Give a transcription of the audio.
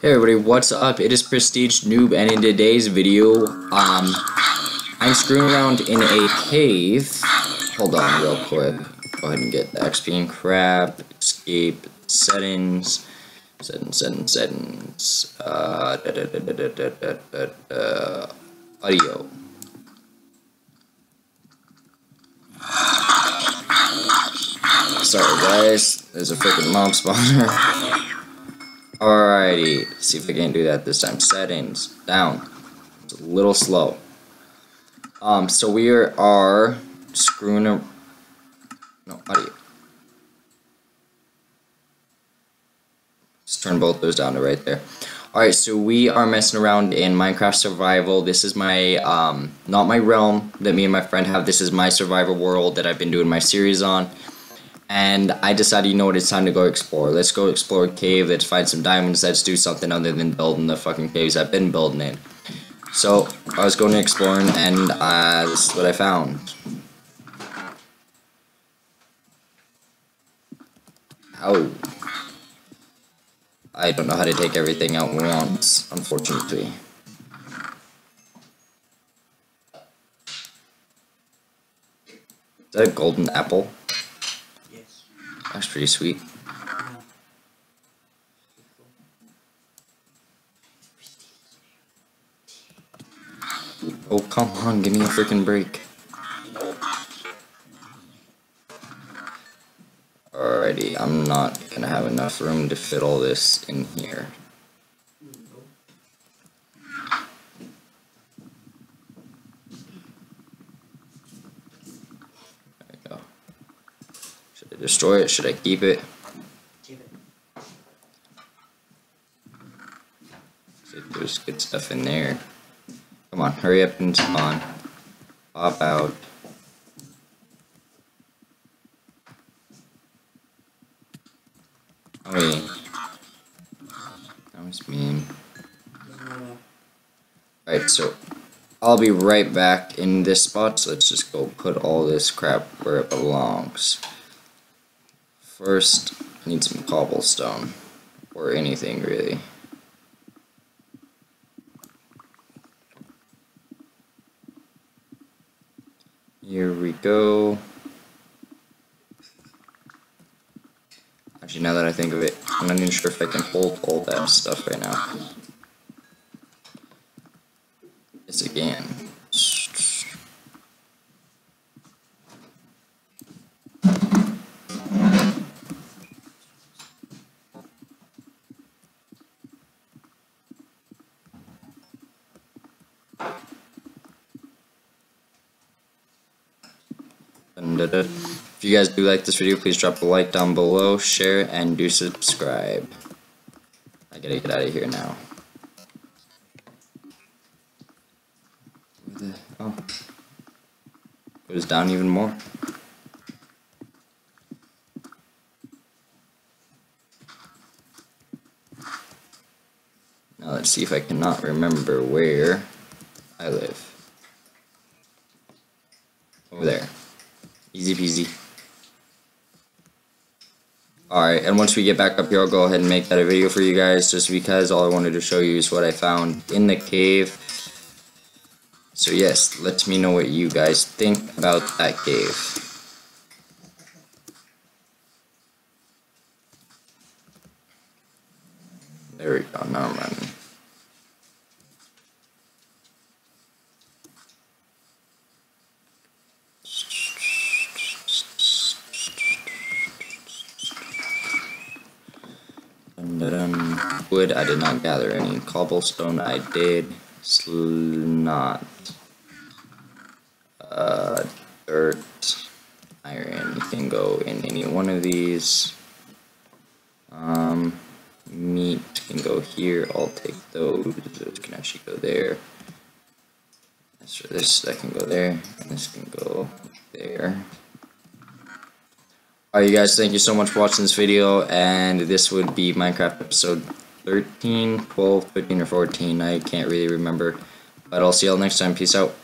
Hey everybody, what's up? It is Prestige Noob, and in today's video, um, I'm screwing around in a cave. Hold on real quick. Go ahead and get the XP and crap, escape, settings, settings, settings, settings, uh, da, da, da, da, da, da, da, da, audio. Sorry guys, there's a freaking mob spawner. Alrighty, see if I can do that this time. Settings, down. It's a little slow. Um, so we are, are screwing a no audio. Just turn both those down to right there. Alright, so we are messing around in Minecraft Survival. This is my, um, not my realm that me and my friend have. This is my survival world that I've been doing my series on and I decided, you know what, it's time to go explore. Let's go explore a cave, let's find some diamonds, let's do something other than building the fucking caves I've been building in. So, I was going to exploring, and uh, this is what I found. Oh. I don't know how to take everything out once, unfortunately. Is that a golden apple? That's pretty sweet. Oh, come on, give me a freaking break. Alrighty, I'm not gonna have enough room to fit all this in here. Destroy it? Should I keep it? Keep it. there's good stuff in there. Come on, hurry up and spawn. Pop out. Oh. That was mean. Alright, so I'll be right back in this spot, so let's just go put all this crap where it belongs. First, I need some cobblestone. Or anything, really. Here we go. Actually, now that I think of it, I'm not even sure if I can hold all that stuff right now. If you guys do like this video, please drop a like down below, share, and do subscribe. I gotta get out of here now. Oh. Goes down even more. Now let's see if I cannot remember where I live. Over there. Easy peasy. Alright, and once we get back up here, I'll go ahead and make that a video for you guys, just because all I wanted to show you is what I found in the cave. So yes, let me know what you guys think about that cave. There we go, now I'm running. Wood, I did not gather any. Cobblestone, I did. Not. Uh, dirt, iron You can go in any one of these. Um, meat can go here. I'll take those. Those can actually go there. So this that can go there, and this can go there. Alright you guys, thank you so much for watching this video, and this would be Minecraft episode 13, 12, 15, or 14. I can't really remember. But I'll see y'all next time. Peace out.